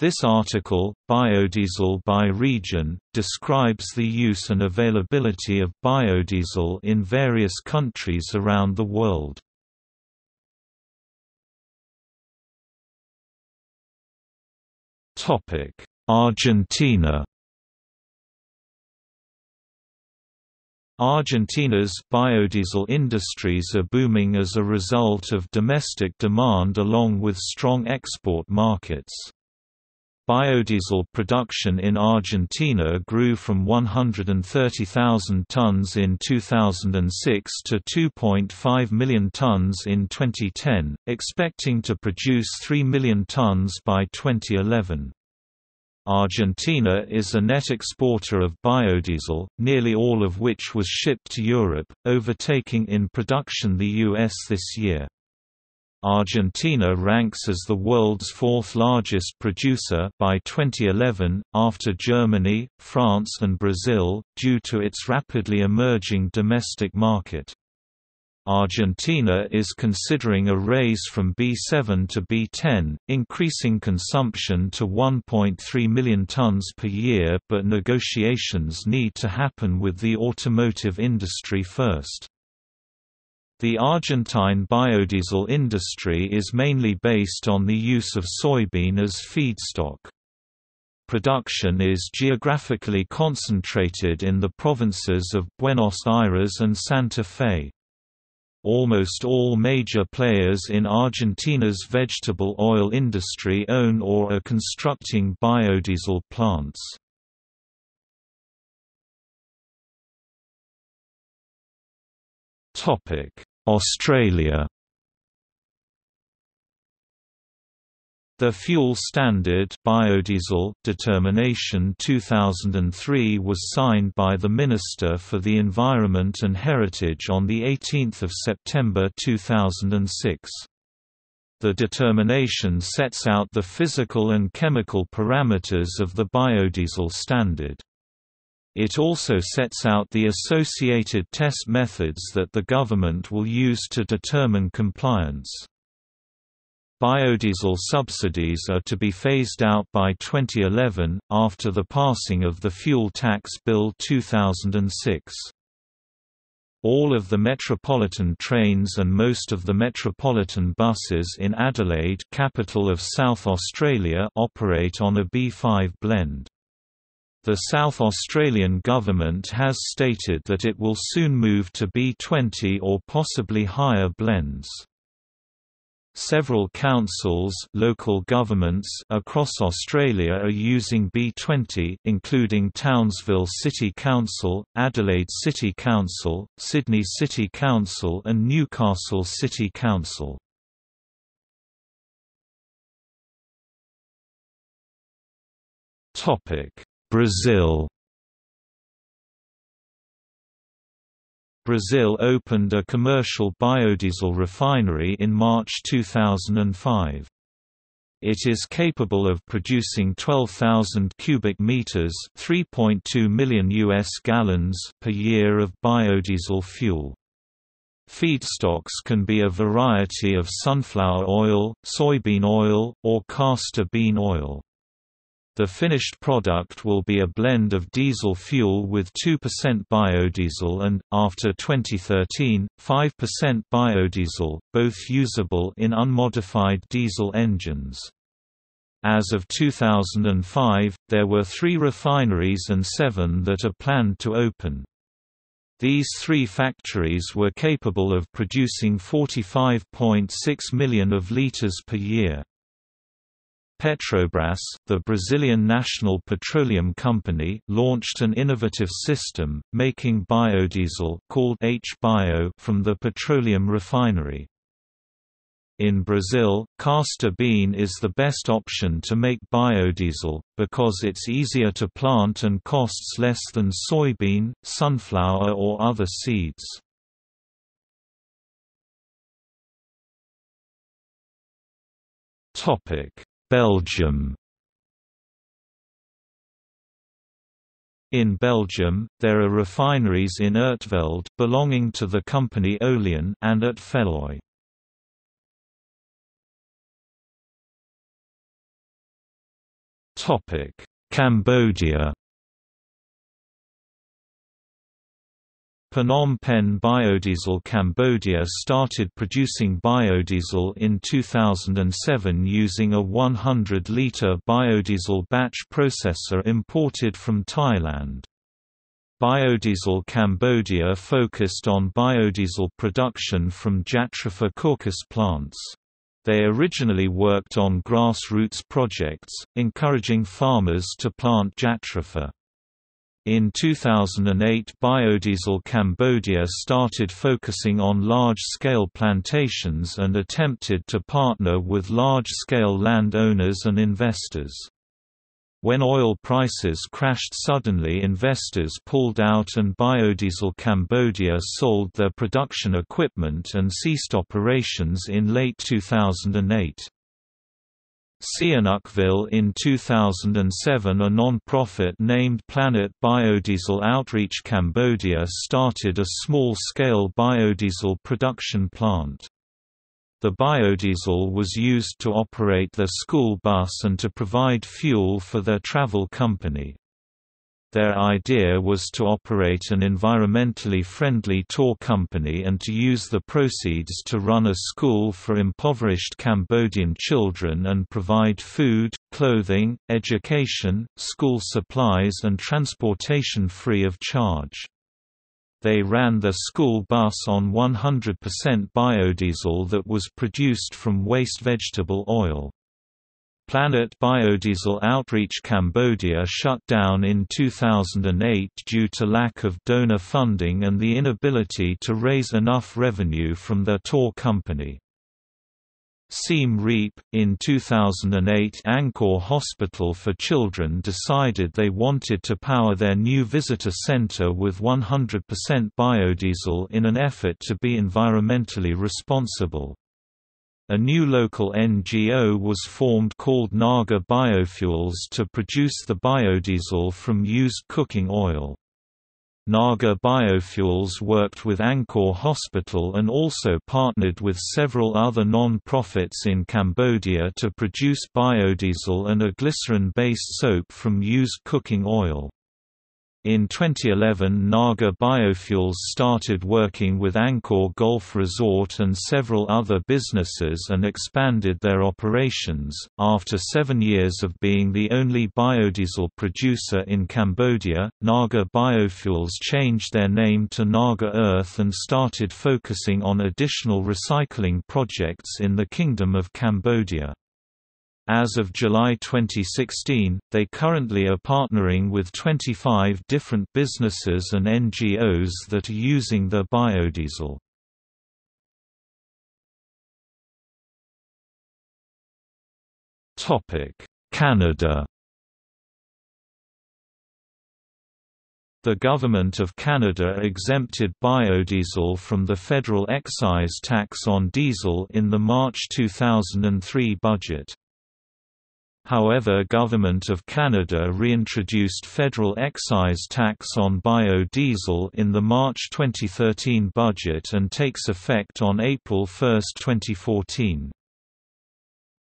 This article, Biodiesel by region, describes the use and availability of biodiesel in various countries around the world. Argentina Argentina's biodiesel industries are booming as a result of domestic demand along with strong export markets. Biodiesel production in Argentina grew from 130,000 tons in 2006 to 2.5 million tons in 2010, expecting to produce 3 million tons by 2011. Argentina is a net exporter of biodiesel, nearly all of which was shipped to Europe, overtaking in production the US this year. Argentina ranks as the world's fourth largest producer by 2011, after Germany, France and Brazil, due to its rapidly emerging domestic market. Argentina is considering a raise from B7 to B10, increasing consumption to 1.3 million tons per year but negotiations need to happen with the automotive industry first. The Argentine biodiesel industry is mainly based on the use of soybean as feedstock. Production is geographically concentrated in the provinces of Buenos Aires and Santa Fe. Almost all major players in Argentina's vegetable oil industry own or are constructing biodiesel plants. Topic: Australia The Fuel Standard Biodiesel Determination 2003 was signed by the Minister for the Environment and Heritage on 18 September 2006. The determination sets out the physical and chemical parameters of the biodiesel standard. It also sets out the associated test methods that the government will use to determine compliance. Biodiesel subsidies are to be phased out by 2011, after the passing of the Fuel Tax Bill 2006. All of the Metropolitan trains and most of the Metropolitan buses in Adelaide capital of South Australia operate on a B5 blend. The South Australian government has stated that it will soon move to B20 or possibly higher blends. Several councils local governments across Australia are using B20 including Townsville City Council, Adelaide City Council, Sydney City Council and Newcastle City Council. Topic Brazil Brazil opened a commercial biodiesel refinery in March 2005. It is capable of producing 12,000 cubic meters, 3.2 million US gallons per year of biodiesel fuel. Feedstocks can be a variety of sunflower oil, soybean oil, or castor bean oil. The finished product will be a blend of diesel fuel with 2% biodiesel and, after 2013, 5% biodiesel, both usable in unmodified diesel engines. As of 2005, there were three refineries and seven that are planned to open. These three factories were capable of producing 45.6 million of liters per year. Petrobras, the Brazilian national petroleum company, launched an innovative system, making biodiesel called H-Bio from the petroleum refinery. In Brazil, castor bean is the best option to make biodiesel, because it's easier to plant and costs less than soybean, sunflower or other seeds. Topic Belgium In Belgium, there are refineries in Ertvelde belonging to the company Oleon and at Feluy. Cambodia Phnom Penh Biodiesel Cambodia started producing biodiesel in 2007 using a 100-litre biodiesel batch processor imported from Thailand. Biodiesel Cambodia focused on biodiesel production from Jatropha curcas plants. They originally worked on grassroots projects, encouraging farmers to plant Jatropha. In 2008 Biodiesel Cambodia started focusing on large-scale plantations and attempted to partner with large-scale landowners and investors. When oil prices crashed suddenly investors pulled out and Biodiesel Cambodia sold their production equipment and ceased operations in late 2008. Sihanoukville in 2007 a non-profit named Planet Biodiesel Outreach Cambodia started a small-scale biodiesel production plant. The biodiesel was used to operate their school bus and to provide fuel for their travel company. Their idea was to operate an environmentally friendly tour company and to use the proceeds to run a school for impoverished Cambodian children and provide food, clothing, education, school supplies and transportation free of charge. They ran their school bus on 100% biodiesel that was produced from waste vegetable oil. Planet Biodiesel Outreach Cambodia shut down in 2008 due to lack of donor funding and the inability to raise enough revenue from their tour company. Siem Reap. In 2008, Angkor Hospital for Children decided they wanted to power their new visitor center with 100% biodiesel in an effort to be environmentally responsible. A new local NGO was formed called Naga Biofuels to produce the biodiesel from used cooking oil. Naga Biofuels worked with Angkor Hospital and also partnered with several other non-profits in Cambodia to produce biodiesel and a glycerin-based soap from used cooking oil. In 2011 Naga Biofuels started working with Angkor Golf Resort and several other businesses and expanded their operations. After seven years of being the only biodiesel producer in Cambodia, Naga Biofuels changed their name to Naga Earth and started focusing on additional recycling projects in the Kingdom of Cambodia. As of July 2016, they currently are partnering with 25 different businesses and NGOs that are using their biodiesel. Canada The Government of Canada exempted biodiesel from the federal excise tax on diesel in the March 2003 budget. However Government of Canada reintroduced federal excise tax on biodiesel in the March 2013 budget and takes effect on April 1, 2014.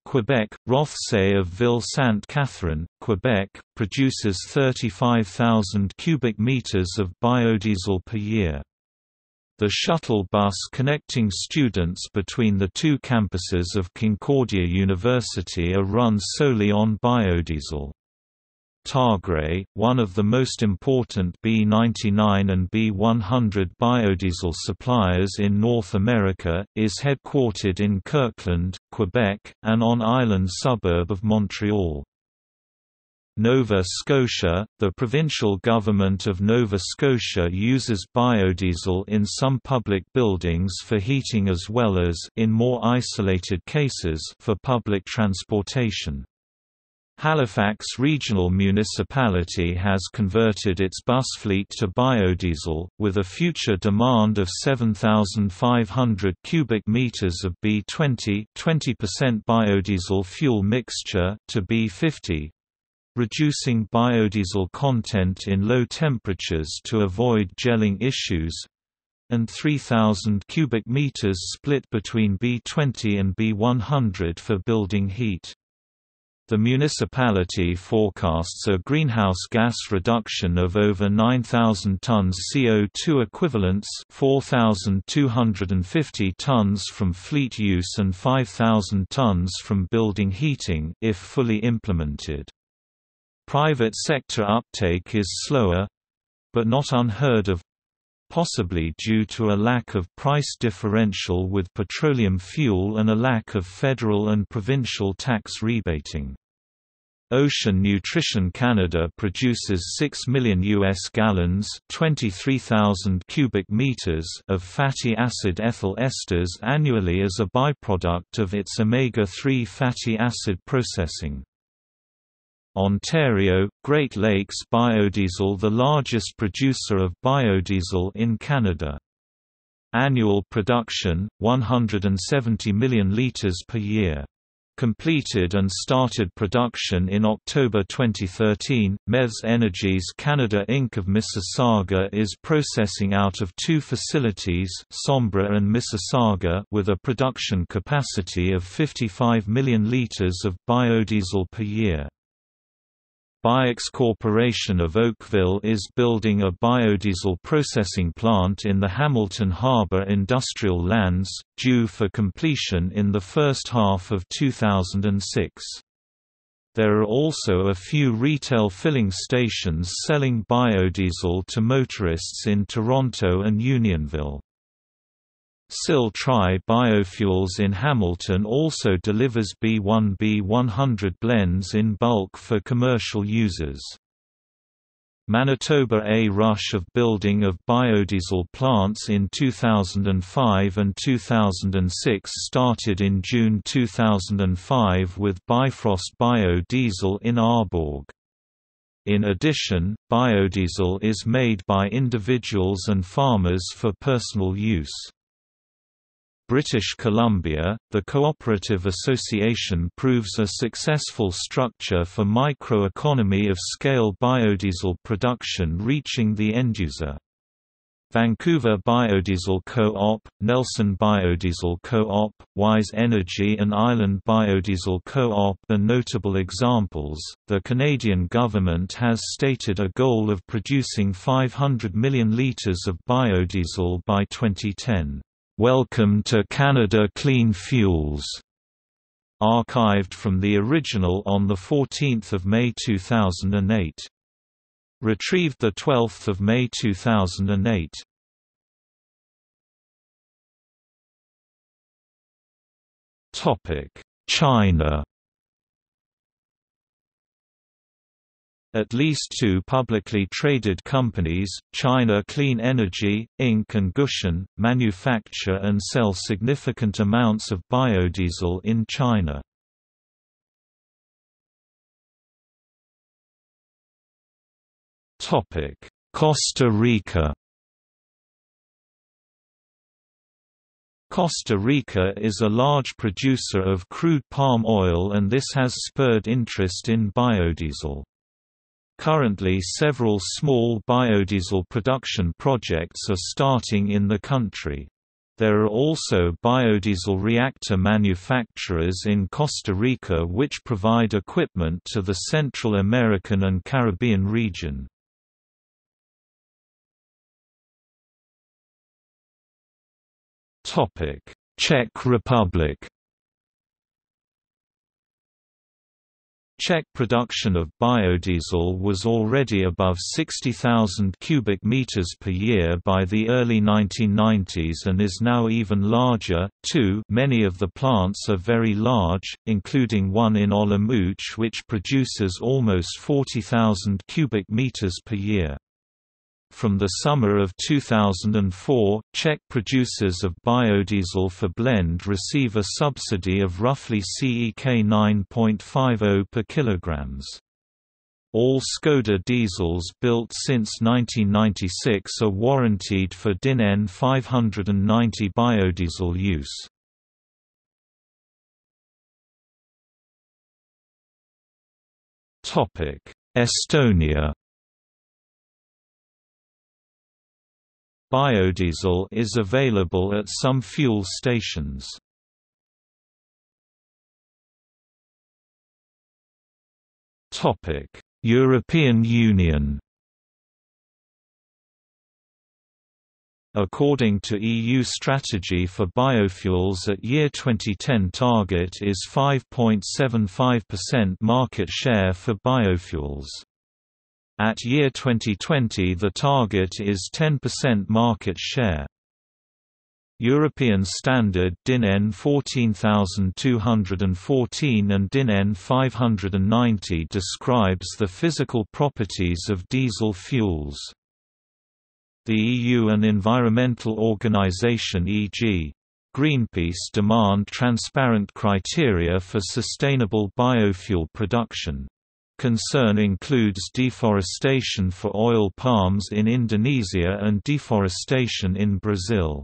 Quebec, Rothsay of Ville-Sainte-Catherine, Quebec, produces 35,000 cubic meters of biodiesel per year. The shuttle bus connecting students between the two campuses of Concordia University are run solely on biodiesel. Targray, one of the most important B99 and B100 biodiesel suppliers in North America, is headquartered in Kirkland, Quebec, an on-island suburb of Montreal. Nova Scotia, the provincial government of Nova Scotia uses biodiesel in some public buildings for heating as well as in more isolated cases for public transportation. Halifax Regional Municipality has converted its bus fleet to biodiesel, with a future demand of 7,500 cubic meters of B20 20% biodiesel fuel mixture to B50 reducing biodiesel content in low temperatures to avoid gelling issues, and 3000 cubic meters split between B20 and B100 for building heat. The municipality forecasts a greenhouse gas reduction of over 9,000 tons CO2 equivalents 4,250 tons from fleet use and 5,000 tons from building heating if fully implemented. Private sector uptake is slower—but not unheard of possibly due to a lack of price differential with petroleum fuel and a lack of federal and provincial tax rebating. Ocean Nutrition Canada produces 6 million US gallons, 23,000 cubic meters of fatty acid ethyl esters annually as a byproduct of its omega-3 fatty acid processing. Ontario, Great Lakes Biodiesel the largest producer of biodiesel in Canada. Annual production, 170 million litres per year. Completed and started production in October 2013. Methes Energies Canada Inc. of Mississauga is processing out of two facilities Sombra and Mississauga with a production capacity of 55 million litres of biodiesel per year. BIOX Corporation of Oakville is building a biodiesel processing plant in the Hamilton Harbor industrial lands, due for completion in the first half of 2006. There are also a few retail filling stations selling biodiesel to motorists in Toronto and Unionville. SIL Tri Biofuels in Hamilton also delivers B1B100 blends in bulk for commercial users. Manitoba A rush of building of biodiesel plants in 2005 and 2006 started in June 2005 with Bifrost Biodiesel in Arborg. In addition, biodiesel is made by individuals and farmers for personal use. British Columbia, the Cooperative Association proves a successful structure for microeconomy of scale biodiesel production reaching the end-user. Vancouver Biodiesel Co-op, Nelson Biodiesel Co-op, Wise Energy and Island Biodiesel Co-op are notable examples. The Canadian government has stated a goal of producing 500 million litres of biodiesel by 2010. Welcome to Canada Clean Fuels, archived from the original on 14 May 2008. Retrieved 12 May 2008. China At least two publicly traded companies, China Clean Energy, Inc. and Gushan, manufacture and sell significant amounts of biodiesel in China. Costa Rica Costa Rica is a large producer of crude palm oil and this has spurred interest in biodiesel. Currently several small biodiesel production projects are starting in the country. There are also biodiesel reactor manufacturers in Costa Rica which provide equipment to the Central American and Caribbean region. Czech Republic Czech production of biodiesel was already above 60,000 cubic meters per year by the early 1990s and is now even larger, too many of the plants are very large, including one in Olomouc which produces almost 40,000 cubic meters per year. From the summer of 2004, Czech producers of biodiesel for blend receive a subsidy of roughly CZK 9.50 per kilograms. All Škoda diesels built since 1996 are warranted for DIN EN 590 biodiesel use. Estonia Biodiesel is available at some fuel stations. European Union According to EU strategy for biofuels at year 2010 target is 5.75% market share for biofuels. At year 2020 the target is 10% market share. European Standard DIN EN 14214 and DIN EN 590 describes the physical properties of diesel fuels. The EU and environmental organization e.g. Greenpeace demand transparent criteria for sustainable biofuel production. Concern includes deforestation for oil palms in Indonesia and deforestation in Brazil.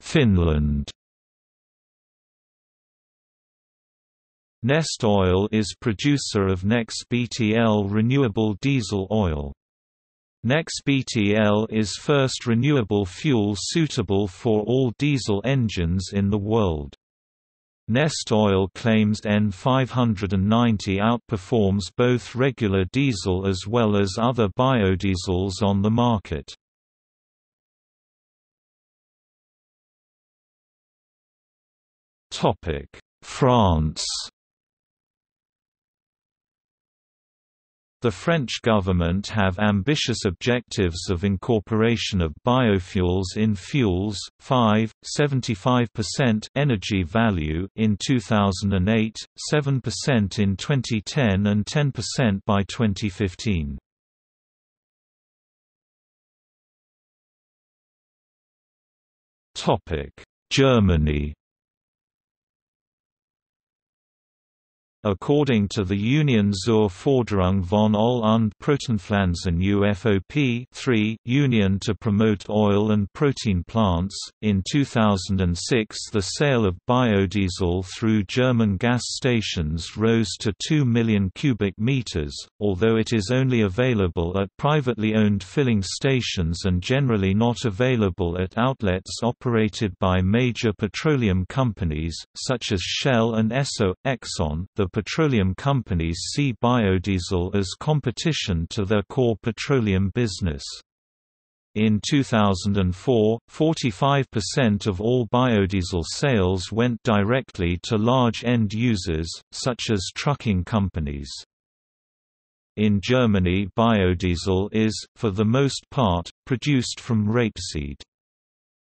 Finland Neste Oil is producer of NEX-BTL renewable diesel oil. NEX-BTL is first renewable fuel suitable for all diesel engines in the world. Neste Oil claims N590 outperforms both regular diesel as well as other biodiesels on the market. France The French government have ambitious objectives of incorporation of biofuels in fuels, 5, 75% energy value in 2008, 7% in 2010 and 10% by 2015. Germany According to the Union zur Förderung von Öl und Proteinpflanzen UFOP 3 Union to Promote Oil and Protein Plants, in 2006 the sale of biodiesel through German gas stations rose to 2 million cubic meters, although it is only available at privately owned filling stations and generally not available at outlets operated by major petroleum companies, such as Shell and Esso. Exxon, the petroleum companies see biodiesel as competition to their core petroleum business. In 2004, 45% of all biodiesel sales went directly to large end users, such as trucking companies. In Germany biodiesel is, for the most part, produced from rapeseed.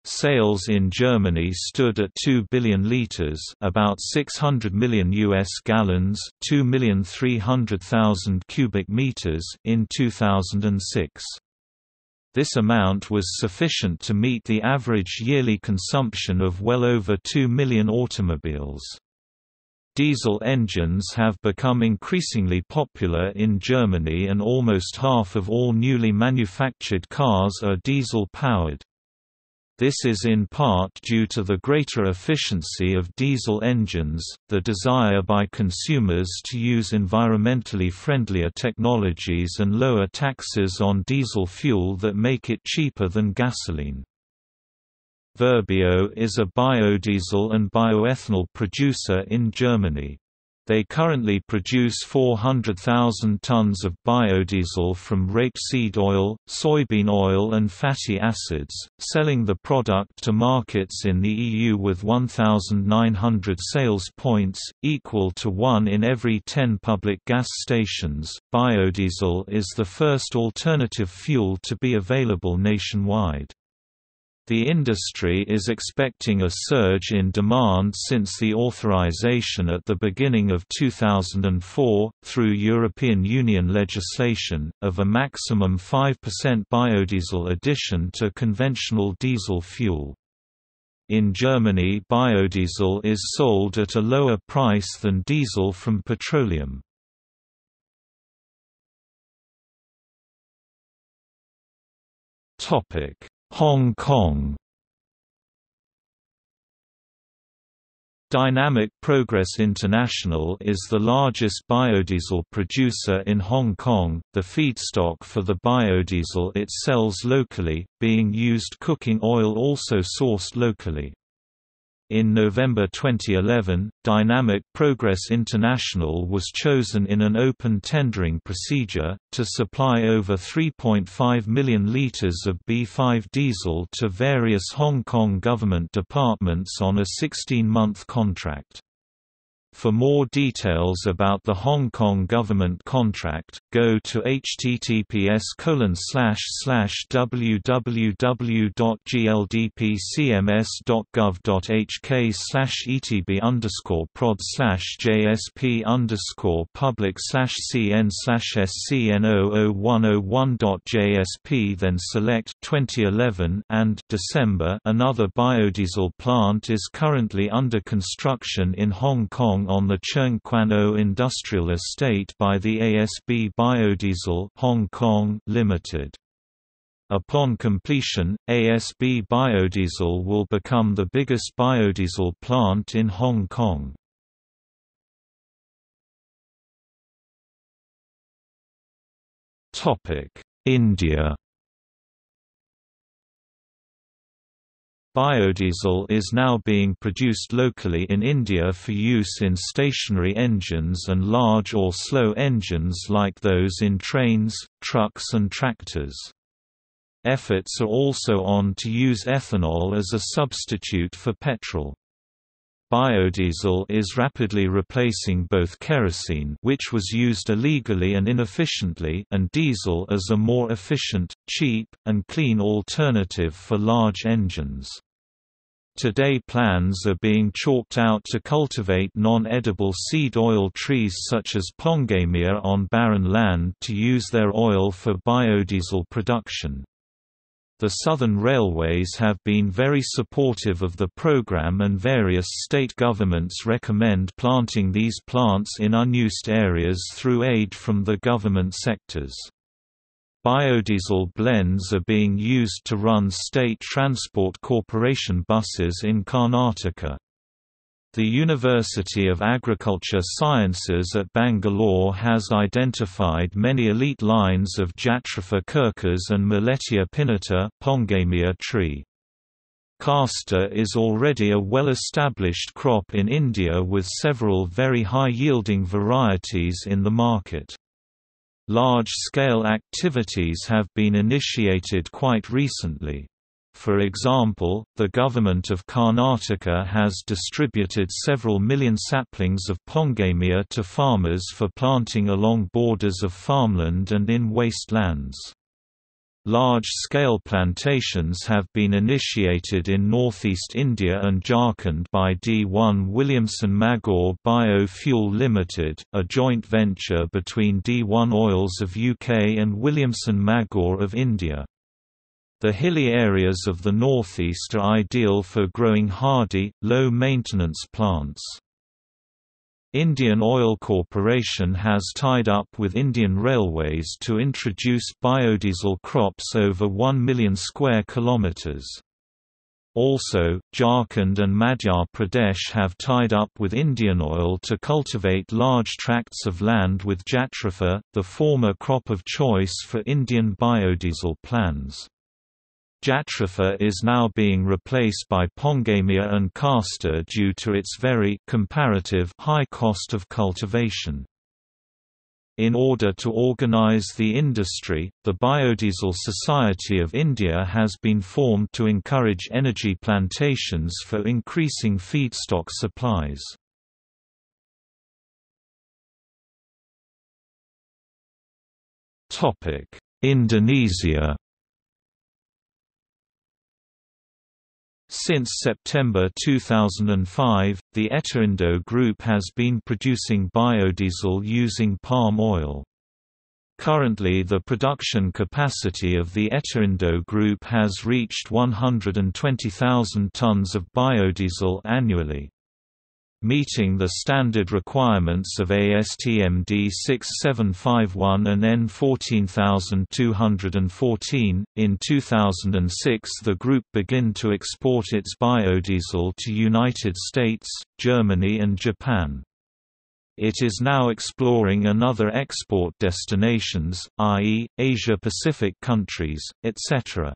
Sales in Germany stood at 2 billion liters, about 600 million US gallons, 2,300,000 cubic meters in 2006. This amount was sufficient to meet the average yearly consumption of well over 2 million automobiles. Diesel engines have become increasingly popular in Germany and almost half of all newly manufactured cars are diesel-powered. This is in part due to the greater efficiency of diesel engines, the desire by consumers to use environmentally friendlier technologies and lower taxes on diesel fuel that make it cheaper than gasoline. Verbio is a biodiesel and bioethanol producer in Germany. They currently produce 400,000 tons of biodiesel from rapeseed oil, soybean oil and fatty acids, selling the product to markets in the EU with 1,900 sales points, equal to one in every 10 public gas stations. Biodiesel is the first alternative fuel to be available nationwide. The industry is expecting a surge in demand since the authorization at the beginning of 2004, through European Union legislation, of a maximum 5% biodiesel addition to conventional diesel fuel. In Germany biodiesel is sold at a lower price than diesel from petroleum. Topic Hong Kong Dynamic Progress International is the largest biodiesel producer in Hong Kong. The feedstock for the biodiesel it sells locally, being used cooking oil also sourced locally. In November 2011, Dynamic Progress International was chosen in an open tendering procedure, to supply over 3.5 million litres of B5 diesel to various Hong Kong government departments on a 16-month contract. For more details about the Hong Kong government contract, go to https www.gldpcms.gov.hk etb underscore prod jsp underscore public cn scn00101.jsp then select 2011 and December another biodiesel plant is currently under construction in Hong Kong on the Tseung Kwan O Industrial Estate by the ASB Biodiesel Hong Kong Limited. Upon completion, ASB Biodiesel will become the biggest biodiesel plant in Hong Kong. India Biodiesel is now being produced locally in India for use in stationary engines and large or slow engines like those in trains, trucks and tractors. Efforts are also on to use ethanol as a substitute for petrol. Biodiesel is rapidly replacing both kerosene which was used illegally and inefficiently and diesel as a more efficient, cheap, and clean alternative for large engines. Today plans are being chalked out to cultivate non-edible seed oil trees such as pongamia on barren land to use their oil for biodiesel production. The Southern Railways have been very supportive of the program and various state governments recommend planting these plants in unused areas through aid from the government sectors. Biodiesel blends are being used to run State Transport Corporation buses in Karnataka. The University of Agriculture Sciences at Bangalore has identified many elite lines of Jatropha curcas and Millettia pinnata Pongamia tree. Castor is already a well-established crop in India with several very high-yielding varieties in the market. Large-scale activities have been initiated quite recently. For example, the government of Karnataka has distributed several million saplings of pongamia to farmers for planting along borders of farmland and in wastelands. Large-scale plantations have been initiated in northeast India and Jharkhand by D1 Williamson Magor Biofuel Limited, a joint venture between D1 Oils of UK and Williamson Magor of India. The hilly areas of the northeast are ideal for growing hardy, low-maintenance plants. Indian Oil Corporation has tied up with Indian Railways to introduce biodiesel crops over 1 million square kilometers. Also, Jharkhand and Madhya Pradesh have tied up with Indian Oil to cultivate large tracts of land with Jatropha, the former crop of choice for Indian biodiesel plans. Jatropha is now being replaced by Pongamia and Castor due to its very comparative high cost of cultivation. In order to organize the industry, the Biodiesel Society of India has been formed to encourage energy plantations for increasing feedstock supplies. Indonesia Since September 2005, the Eterindo Group has been producing biodiesel using palm oil. Currently the production capacity of the Eterindo Group has reached 120,000 tons of biodiesel annually meeting the standard requirements of ASTM D6751 and EN14214. In 2006, the group began to export its biodiesel to United States, Germany, and Japan. It is now exploring another export destinations, i.e., Asia-Pacific countries, etc.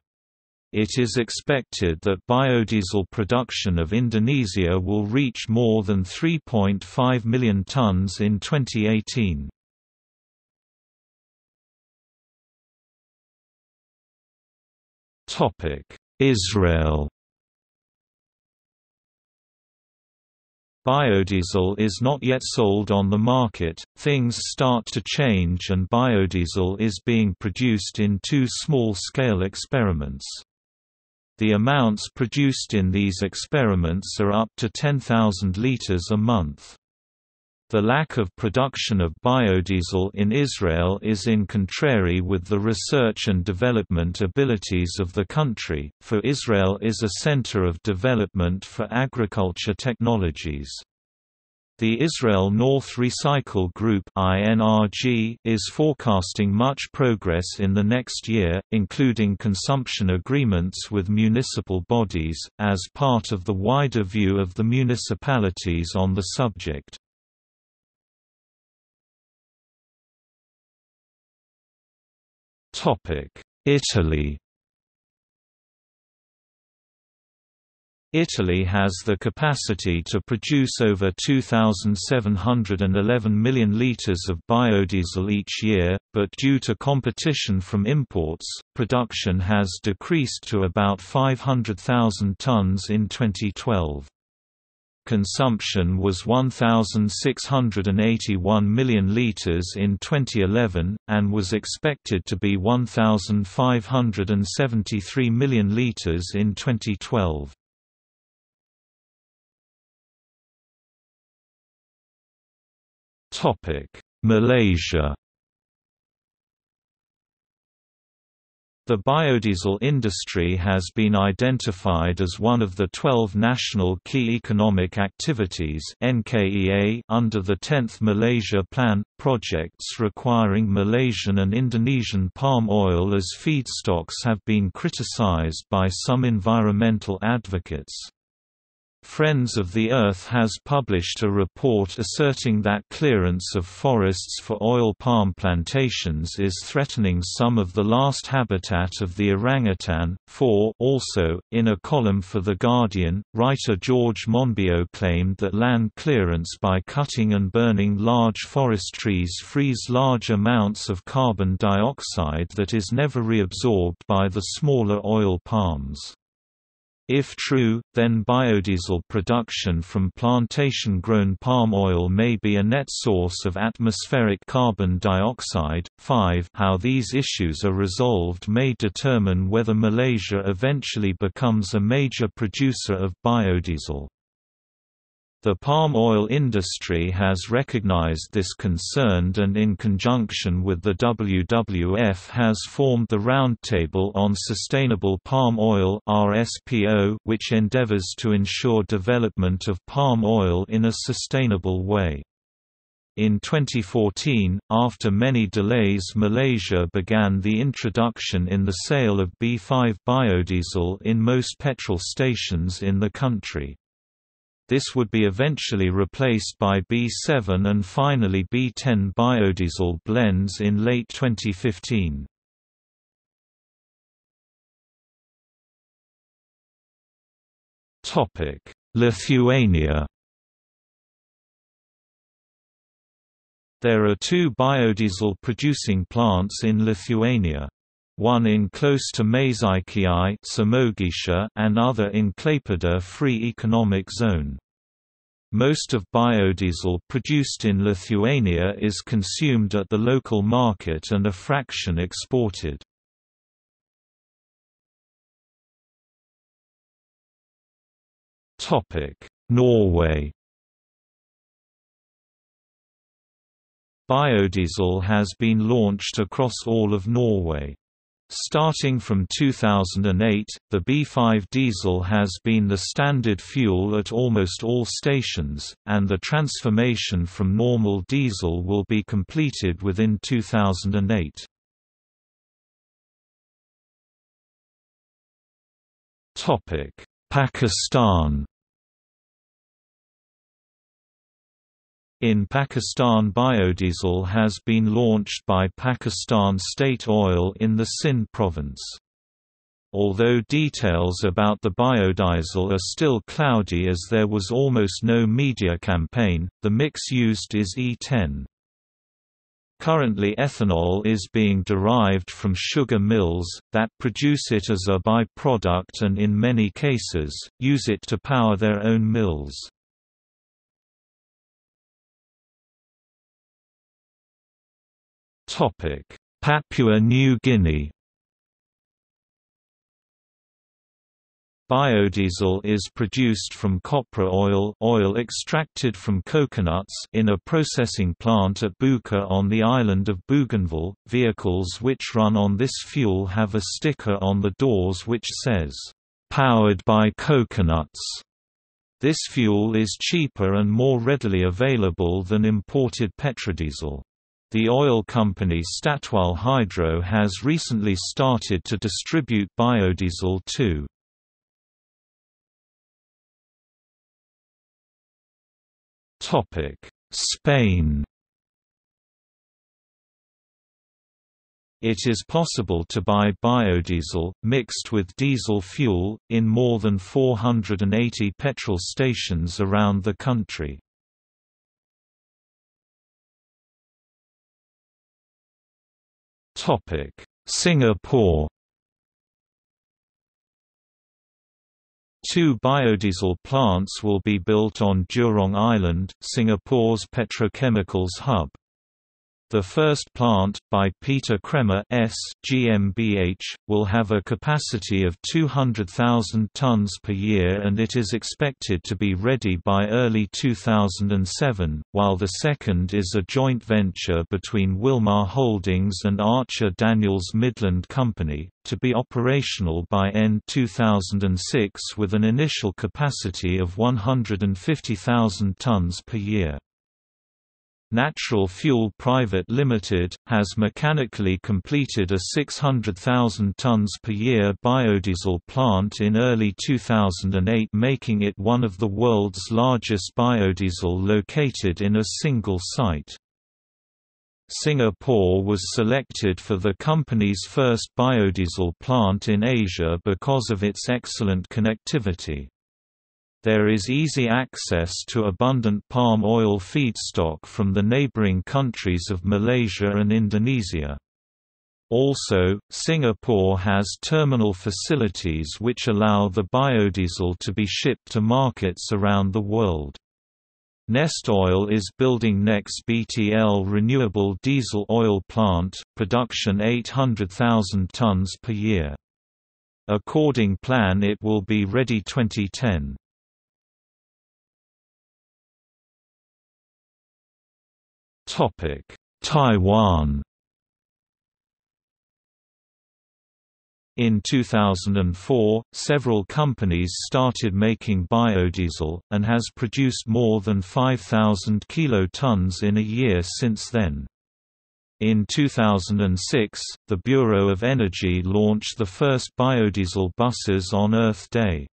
It is expected that biodiesel production of Indonesia will reach more than 3.5 million tons in 2018. Israel Biodiesel is not yet sold on the market, things start to change and biodiesel is being produced in two small-scale experiments. The amounts produced in these experiments are up to 10,000 liters a month. The lack of production of biodiesel in Israel is in contrary with the research and development abilities of the country, for Israel is a center of development for agriculture technologies. The Israel North Recycle Group is forecasting much progress in the next year, including consumption agreements with municipal bodies as part of the wider view of the municipalities on the subject. Italy Italy has the capacity to produce over 2,711 million litres of biodiesel each year, but due to competition from imports, production has decreased to about 500,000 tonnes in 2012. Consumption was 1,681 million litres in 2011, and was expected to be 1,573 million litres in 2012. Malaysia The biodiesel industry has been identified as one of the 12 National Key Economic Activities under the 10th Malaysia Plan. Projects requiring Malaysian and Indonesian palm oil as feedstocks have been criticized by some environmental advocates. Friends of the Earth has published a report asserting that clearance of forests for oil palm plantations is threatening some of the last habitat of the orangutan. 4 Also, in a column for The Guardian, writer George Monbiot claimed that land clearance by cutting and burning large forest trees frees large amounts of carbon dioxide that is never reabsorbed by the smaller oil palms. If true, then biodiesel production from plantation-grown palm oil may be a net source of atmospheric carbon dioxide. 5 How these issues are resolved may determine whether Malaysia eventually becomes a major producer of biodiesel. The palm oil industry has recognized this concern and in conjunction with the WWF has formed the Roundtable on Sustainable Palm Oil which endeavors to ensure development of palm oil in a sustainable way. In 2014, after many delays Malaysia began the introduction in the sale of B5 biodiesel in most petrol stations in the country. This would be eventually replaced by B7 and finally B10 biodiesel blends in late 2015. Lithuania There are two biodiesel producing plants in Lithuania one in close to Mažeikiai and other in Klaipėda Free Economic Zone. Most of biodiesel produced in Lithuania is consumed at the local market and a fraction exported. Norway Biodiesel has been launched across all of Norway. Starting from 2008, the B5 diesel has been the standard fuel at almost all stations, and the transformation from normal diesel will be completed within 2008. Pakistan In Pakistan biodiesel has been launched by Pakistan State Oil in the Sindh province. Although details about the biodiesel are still cloudy as there was almost no media campaign, the mix used is E10. Currently ethanol is being derived from sugar mills, that produce it as a by-product and in many cases, use it to power their own mills. Papua New Guinea Biodiesel is produced from copra oil oil extracted from coconuts in a processing plant at Buka on the island of Bougainville. Vehicles which run on this fuel have a sticker on the doors which says, "...powered by coconuts." This fuel is cheaper and more readily available than imported petrodiesel. The oil company Statoil Hydro has recently started to distribute biodiesel too. Spain. It is possible to buy biodiesel, mixed with diesel fuel, in more than 480 petrol stations around the country. Singapore Two biodiesel plants will be built on Jurong Island, Singapore's petrochemicals hub. The first plant, by Peter Cremer S. GmbH, will have a capacity of 200,000 tons per year and it is expected to be ready by early 2007, while the second is a joint venture between Wilmar Holdings and Archer Daniels Midland Company, to be operational by end 2006 with an initial capacity of 150,000 tons per year. Natural Fuel Private Limited, has mechanically completed a 600,000 tons per year biodiesel plant in early 2008 making it one of the world's largest biodiesel located in a single site. Singapore was selected for the company's first biodiesel plant in Asia because of its excellent connectivity. There is easy access to abundant palm oil feedstock from the neighboring countries of Malaysia and Indonesia. Also, Singapore has terminal facilities which allow the biodiesel to be shipped to markets around the world. Neste Oil is building next BTL renewable diesel oil plant, production 800,000 tons per year. According plan it will be ready 2010. Taiwan In 2004, several companies started making biodiesel, and has produced more than 5,000 kilotons in a year since then. In 2006, the Bureau of Energy launched the first biodiesel buses on Earth Day.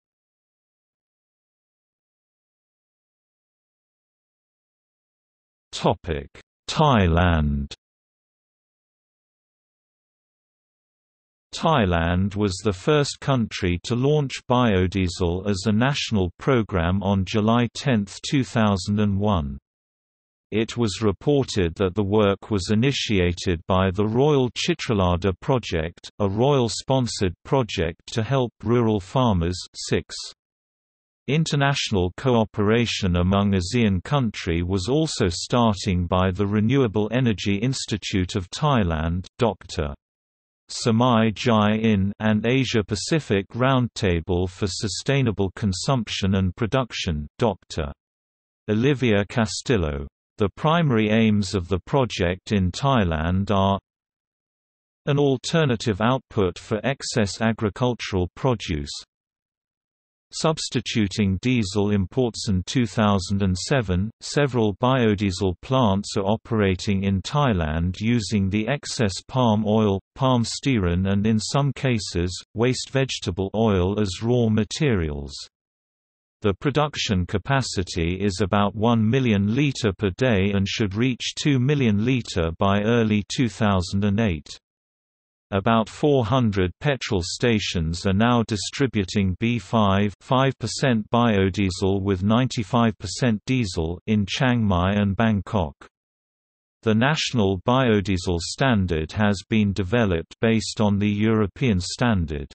Thailand Thailand was the first country to launch biodiesel as a national program on July 10, 2001. It was reported that the work was initiated by the Royal Chitralada Project, a royal-sponsored project to help rural farmers 6. International cooperation among ASEAN country was also starting by the Renewable Energy Institute of Thailand, Dr. Samai Jai In and Asia Pacific Roundtable for Sustainable Consumption and Production, Dr. Olivia Castillo. The primary aims of the project in Thailand are an alternative output for excess agricultural produce, Substituting diesel imports in 2007, several biodiesel plants are operating in Thailand using the excess palm oil, palm stearin and in some cases, waste vegetable oil as raw materials. The production capacity is about 1 million litre per day and should reach 2 million litre by early 2008. About 400 petrol stations are now distributing B5 5% biodiesel with 95% diesel in Chiang Mai and Bangkok. The national biodiesel standard has been developed based on the European standard.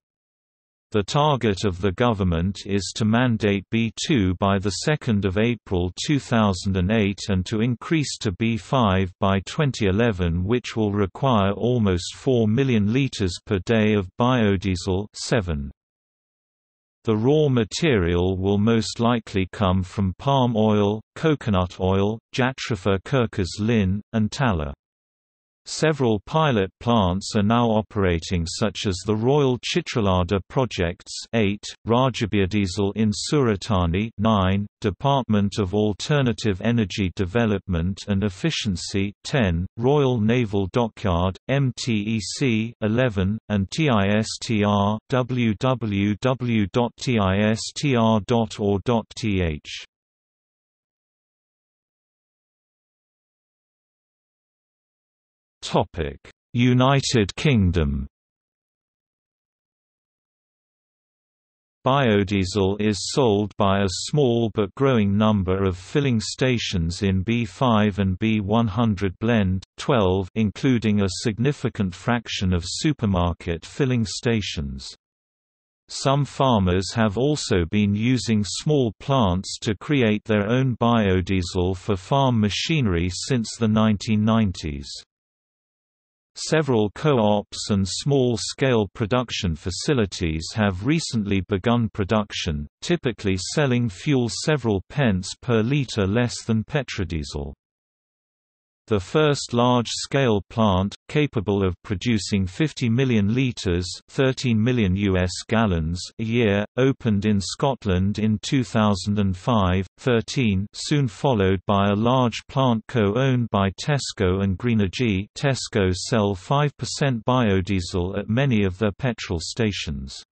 The target of the government is to mandate B2 by 2 April 2008 and to increase to B5 by 2011 which will require almost 4 million litres per day of biodiesel 7. The raw material will most likely come from palm oil, coconut oil, Jatropha curcas lin, and tallow. Several pilot plants are now operating such as the Royal Chitralada Projects 8, Rajabiodiesel in Suratani 9, Department of Alternative Energy Development and Efficiency 10, Royal Naval Dockyard, MTEC 11, and TISTR www.tistr.or.th. Topic: United Kingdom. Biodiesel is sold by a small but growing number of filling stations in B5 and B100 blend, 12 including a significant fraction of supermarket filling stations. Some farmers have also been using small plants to create their own biodiesel for farm machinery since the 1990s. Several co-ops and small-scale production facilities have recently begun production, typically selling fuel several pence per litre less than petrodiesel. The first large-scale plant, capable of producing 50 million litres 13 million US gallons a year, opened in Scotland in 2005-13 soon followed by a large plant co-owned by Tesco and Greenergy Tesco sell 5% biodiesel at many of their petrol stations.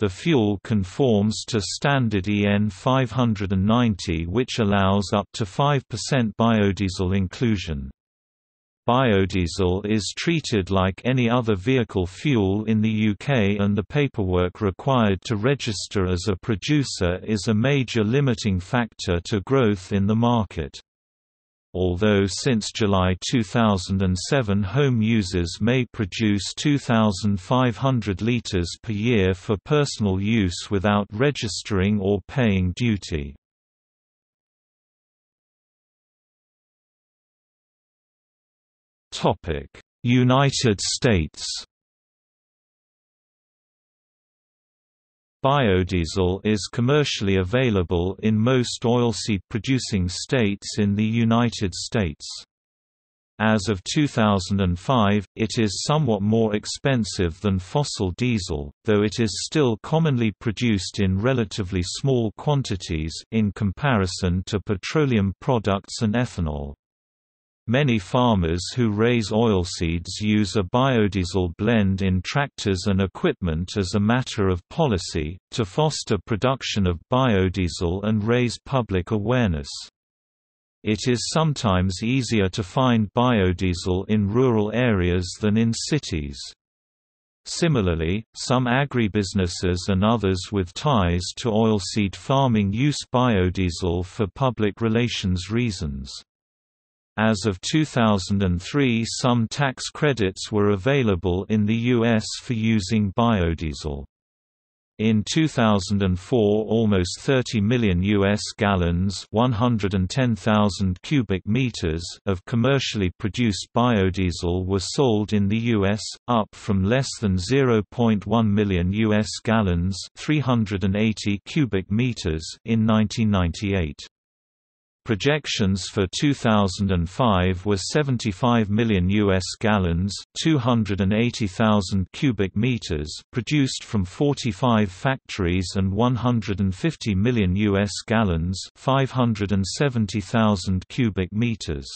The fuel conforms to standard EN 590 which allows up to 5% biodiesel inclusion. Biodiesel is treated like any other vehicle fuel in the UK and the paperwork required to register as a producer is a major limiting factor to growth in the market although since July 2007 home users may produce 2,500 litres per year for personal use without registering or paying duty. United States Biodiesel is commercially available in most oilseed-producing states in the United States. As of 2005, it is somewhat more expensive than fossil diesel, though it is still commonly produced in relatively small quantities in comparison to petroleum products and ethanol. Many farmers who raise oilseeds use a biodiesel blend in tractors and equipment as a matter of policy, to foster production of biodiesel and raise public awareness. It is sometimes easier to find biodiesel in rural areas than in cities. Similarly, some agribusinesses and others with ties to oilseed farming use biodiesel for public relations reasons. As of 2003 some tax credits were available in the U.S. for using biodiesel. In 2004 almost 30 million US gallons 110,000 cubic meters of commercially produced biodiesel were sold in the US, up from less than 0.1 million US gallons 380 cubic meters in 1998. Projections for 2005 were 75 million US gallons, 280,000 cubic meters produced from 45 factories and 150 million US gallons, 570,000 cubic meters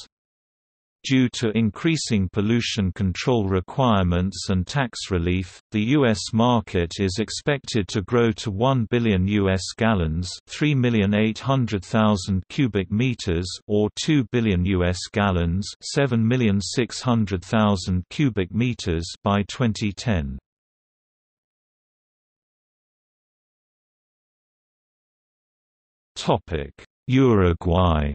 Due to increasing pollution control requirements and tax relief, the U.S. market is expected to grow to 1 billion U.S. gallons 3,800,000 cubic meters or 2 billion U.S. gallons 7,600,000 cubic meters by 2010. Uruguay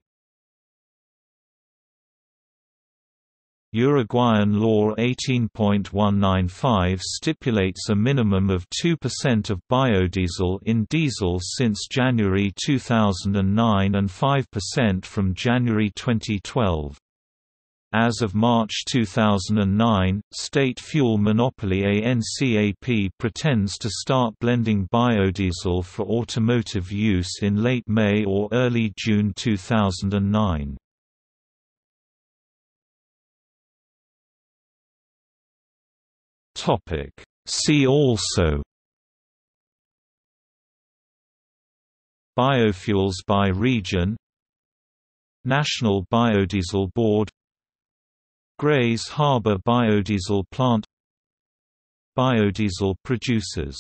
Uruguayan Law 18.195 stipulates a minimum of 2% of biodiesel in diesel since January 2009 and 5% from January 2012. As of March 2009, state fuel monopoly ANCAP pretends to start blending biodiesel for automotive use in late May or early June 2009. Topic. See also. Biofuels by region. National Biodiesel Board. Grays Harbor Biodiesel Plant. Biodiesel producers